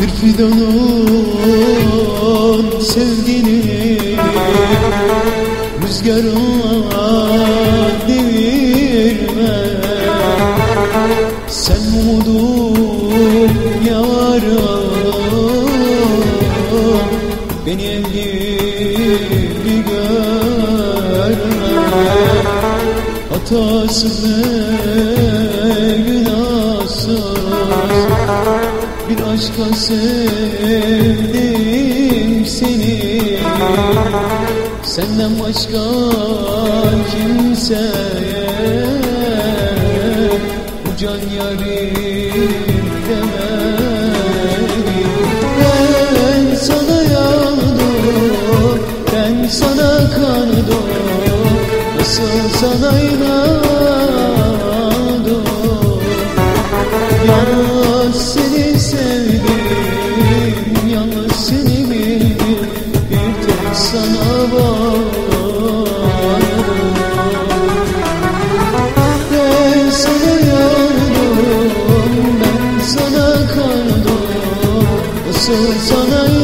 Bir fidanın sevgini Rüzgara devirme. Sen umudum yara Beni evli görme. Hatasız aşka sevdim seni. Senden başka kimseye Bu can yarim Nasıl sana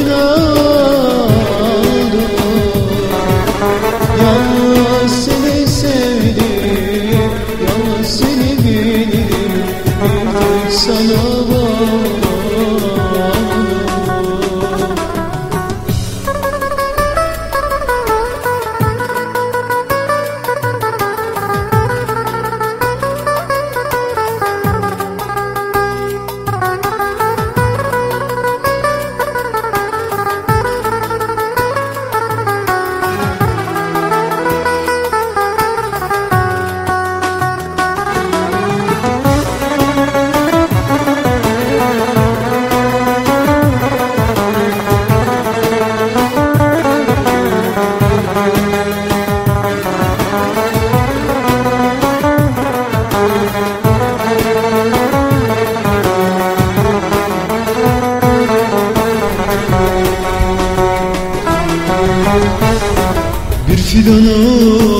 Bir fidanın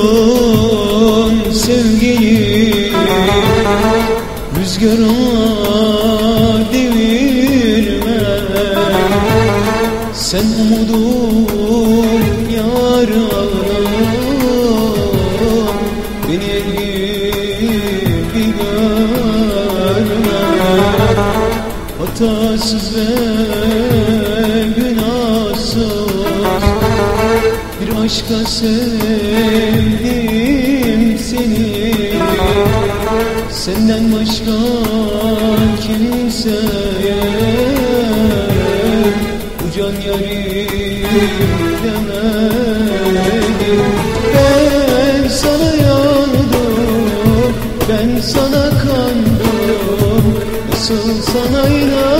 sevgiyi Rüzgara devirme. Sen umudum yar Beni gibi görme. Hatasız ve aşka sevdim seni. Senden başka kimseye Bu can yarim demedim Ben sana yandım Ben sana kandım. Nasıl sana inandım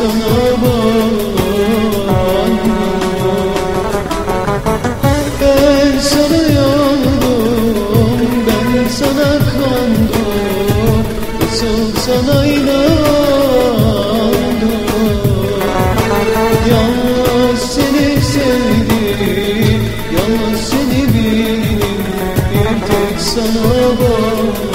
sana bağlandım Ben sana yandım, ben sana kandım. Nasıl sana inandım. Yalnız seni sevdim, yalnız seni bildim. Bir tek sana bağlandım